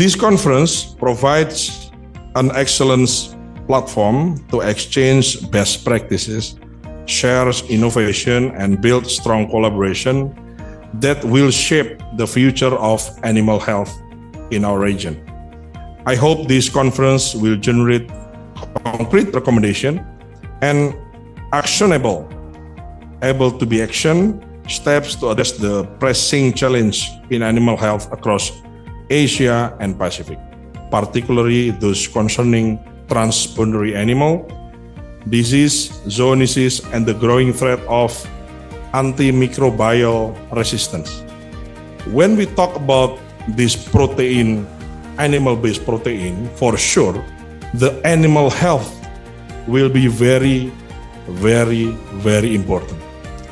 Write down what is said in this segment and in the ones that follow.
This conference provides an excellent platform to exchange best practices, share innovation, and build strong collaboration that will shape the future of animal health in our region. I hope this conference will generate concrete recommendation and actionable, able to be action steps to address the pressing challenge in animal health across Asia and Pacific, particularly those concerning transboundary animal disease, zoonosis, and the growing threat of antimicrobial resistance. When we talk about this protein, animal-based protein, for sure, the animal health will be very, very, very important.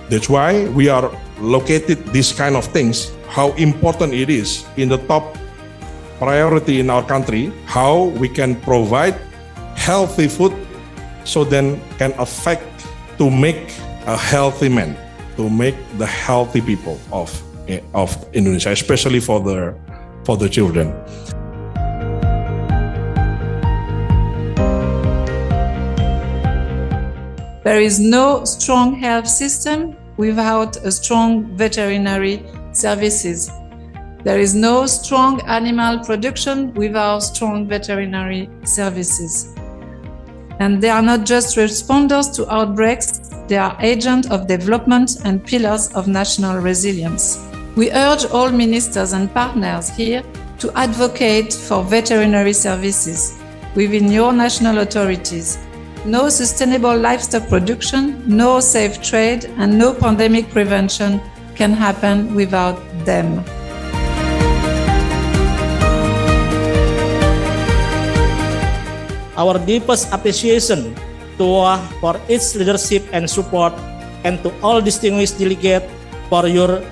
That's why we are located these kind of things, how important it is in the top priority in our country, how we can provide healthy food so then can affect to make a healthy man to make the healthy people of of Indonesia, especially for the for the children. There is no strong health system without a strong veterinary services. There is no strong animal production without strong veterinary services. And they are not just responders to outbreaks, they are agents of development and pillars of national resilience. We urge all ministers and partners here to advocate for veterinary services within your national authorities. No sustainable livestock production, no safe trade, and no pandemic prevention can happen without them. Our deepest appreciation TUA for its leadership and support, and to all distinguished delegates for your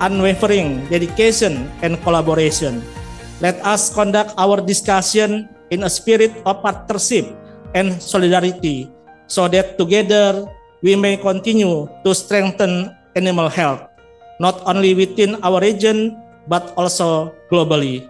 unwavering dedication and collaboration. Let us conduct our discussion in a spirit of partnership and solidarity so that together we may continue to strengthen animal health, not only within our region but also globally.